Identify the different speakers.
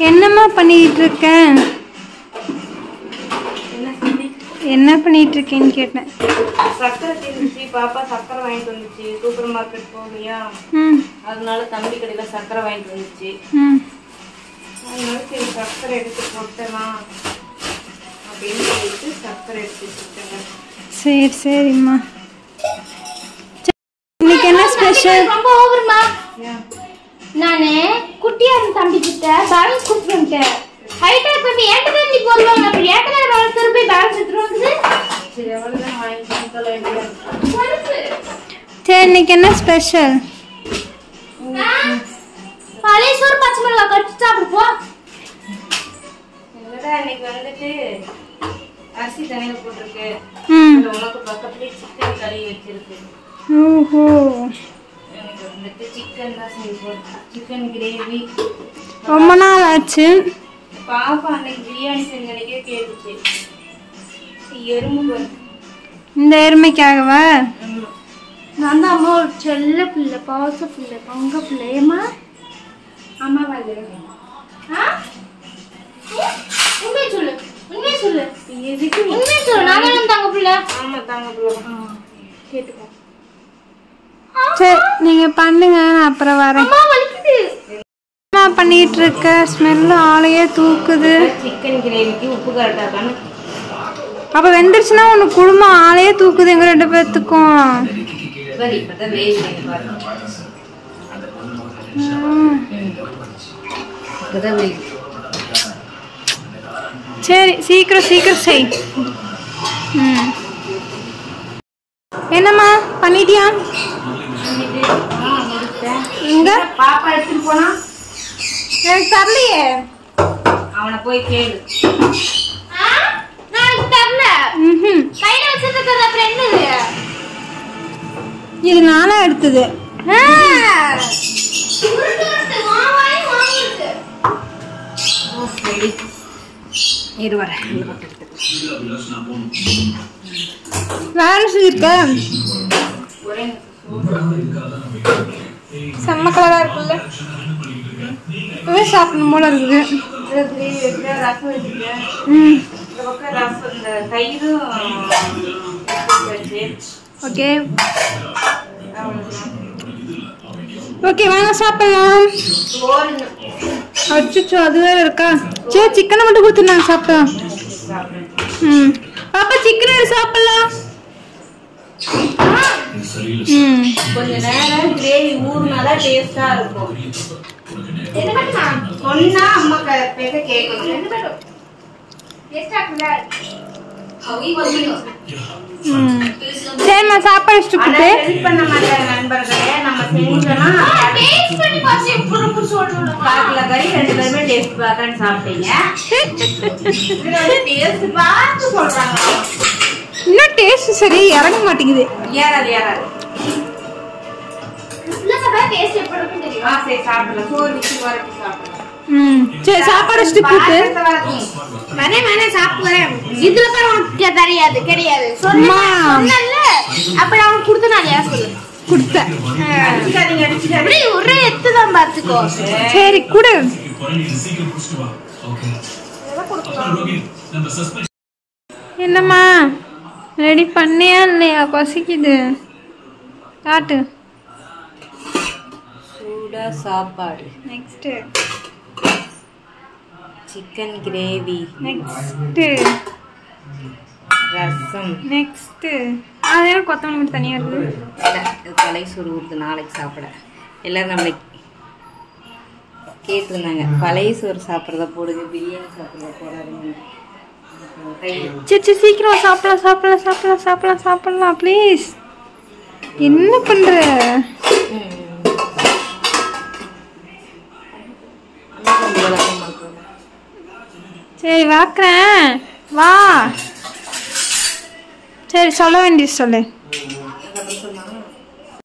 Speaker 1: என்னம்மா பண்ணிட்டு இருக்க
Speaker 2: என்ன
Speaker 1: பண்ணிட்டு இருக்கேன்னு கேட்டேன்.
Speaker 2: சக்கரை தீர்ந்துச்சு பாப்பா சக்கரை வாங்கிட்டு வந்துச்சு. சூப்பர் மார்க்கெட் போகலையா?
Speaker 1: ம்.
Speaker 2: அதனால தம்பி கடையில் சக்கரை வாங்கிட்டு வந்துச்சு.
Speaker 1: ம்.
Speaker 2: அதனால சரி சக்கரை எடுத்து போட்டலாம் அப்படின்னு சொல்லிட்டு சக்கரை எடுத்து
Speaker 1: சரி சரிம்மா. சரி, இன்னைக்கு என்ன ஸ்பெஷல்
Speaker 3: ரொம்ப ஓவர்மா? நானு குட்டியா இருந்த தம்பி கிட்ட பேலன்ஸ் கொடுத்து வந்துட்டேன் ஹைட்டா இப்ப ஏன்ட்ட தான் நீ போடுவாங்க? அப்ப ஏன்ட்ட தான் நான் திருப்பி பேலன்ஸ் எடுத்துட்டு வந்து?
Speaker 2: சரி
Speaker 1: இன்னைக்கு என்ன ஸ்பெஷல்
Speaker 3: பழைய சோறு பச்சை மிளகாய் கடிச்சு சாப்பிடு போ
Speaker 2: என்னடா இன்னைக்கு வந்துட்டு அரிசி தனியாக போட்டிருக்கு. உனக்கு பக்கத்துலேயே சிக்கன் கறி வச்சிருக்கு.
Speaker 1: ஓஹோ.
Speaker 2: வந்துட்டு சிக்கன் தான் செய்வோம் சிக்கன் கிரேவி
Speaker 1: ரொம்ப நாள் ஆச்சு.
Speaker 2: பாப்பா அன்னைக்கு பிரியாணி செஞ்ச அன்னைக்கே கேட்டுச்சு. எறும்பு.
Speaker 1: இந்த எருமைக்காகவா.
Speaker 3: நான் தான் அம்மா ஒரு செல்ல பிள்ளை பாச பிள்ளை பங்க பிள்ளை. ஏமா அம்மா வந்து உண்மையை சொல்லு. உண்மையை சொல்லு.
Speaker 2: எதுக்கு
Speaker 3: உண்மையை சொல்லு. நான் தங்க பிள்ளை
Speaker 2: ஆமா தாங்க பிள்ளை.
Speaker 3: கேட்டுக்கோ.
Speaker 1: சரி நீங்க பண்ணுங்க நான் அப்புறம் வரேன். என்ன பண்ணிட்டு இருக்க ஸ்மெல்லு ஆளையே தூக்குது.
Speaker 2: சிக்கன் கிரேவிக்கு உப்பு கரெக்டாக
Speaker 1: அப்ப வெந்துருச்சுன்னா உனக்கு குடும்பம் ஆளையே தூக்குது எங்க ரெண்டு பேர்த்துக்கும்
Speaker 2: சரி
Speaker 1: சீக்கிரம் சீக்கிரம் செய். என்னம்மா பண்ணிட்டியா? இங்க
Speaker 2: பாப்பா எடுத்துட்டு போனா?
Speaker 1: எனக்கு தரலையே.
Speaker 2: அவனை போய் கேளு.
Speaker 1: இது நானா எடுத்தது.
Speaker 3: ஆ. உருட்டு உருட்டு, வா வாய் வாங்கிருக்கு.
Speaker 2: சரி. இரு வரேன்
Speaker 1: வேற செஞ்சிருக்க. செம்ம கலரா இருக்குல்ல. இப்பவே சாப்பிடணும் போல இருக்குது. ஓகே. ஓகே வாங்க சாப்பிடலாம். அச்சோ அது வேற இருக்கா? சரி சிக்கனை மட்டும் கொடுத்துருந்தாங்க
Speaker 2: சாப்பிட்டோம்
Speaker 1: ம். பாப்பா சிக்கன் சாப்பிடலாம்.
Speaker 2: கொஞ்ச நேரம் கிரேவி ஊறினாதான் டேஸ்டா இருக்கும்.
Speaker 3: என்ன?
Speaker 2: சொன்னா அம்மா பேச கேட்கணும்.
Speaker 3: என்ன இருக்குல்ல?
Speaker 1: சரிம்மா சாப்பாடு வச்சுட்டு
Speaker 2: ஹெல்ப் பண்ண மாட்டாங்க நண்பர்களே. நம்ம செஞ்சோம்னா
Speaker 3: பண்ணி பார்த்து
Speaker 2: கறி ரெண்டு பேருமே டேஸ்ட் பார்க்கன்னு சாப்பிட்டீங்க. டேஸ்ட் பார்த்து சொல்றாங்க.
Speaker 1: இன்னும் டேஸ்ட் சரி? இறங்க மாட்டேங்குது.
Speaker 2: ஏறாது ஏறாது. சரி
Speaker 1: சாப்பாடு
Speaker 2: வரைக்கும்.
Speaker 3: வரேன், வரேன், சாப்பிட்டு வரேன். இதுல பாரு உனக்கு தெரியாது கிடையாது. சொன்னேன்ல. அப்ப நான் உனக்கு கொடுத்தனாலயா சொல்லு.
Speaker 1: கொடுத்தேன்.
Speaker 3: ஒரே எத்துதான் பாத்துக்கோ
Speaker 1: சரி கொடு. என்னம்மா? ரெடி பண்ணியா இல்லையா? பசிக்குது காட்டு.
Speaker 2: சூடா சாப்பாடு.
Speaker 1: Next
Speaker 2: chicken gravy
Speaker 1: next
Speaker 2: rasam.
Speaker 1: Next அது என்ன கொத்தமல்லி மட்டும் தனியாக இருக்குது
Speaker 2: சோறு கொடுத்து நாளைக்கு சாப்பிட. எல்லாரும் நம்மளை கேட்டிருந்தாங்க. பழைய சோறு சாப்பிட்றத போடுங்க பிரியாணி சாப்பிட்றத போடாதீங்க.
Speaker 1: சரி சரி சீக்கிரம் சாப்பிடலாம் சாப்பிடலாம் சாப்பிடலாம் சாப்பிடலாம் சாப்பிடலாம் ப்ளீஸ் என்ன பண்ணுற சரி வாக்குறேன். வா. சரி சொல்ல வேண்டியது சொல்லு.